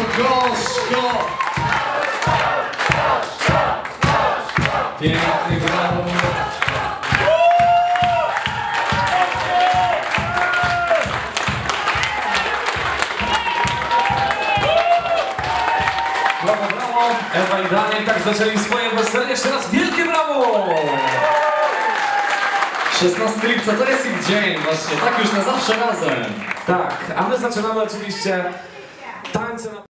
to gorzko! Piękny brawo! Brawo, brawo! Ewa i Daniel tak zaczęli swoje wesele. Jeszcze raz wielkie brawo! 16 lipca to jest ich dzień właśnie, tak już na zawsze razem. Tak, a my zaczynamy oczywiście tańce na...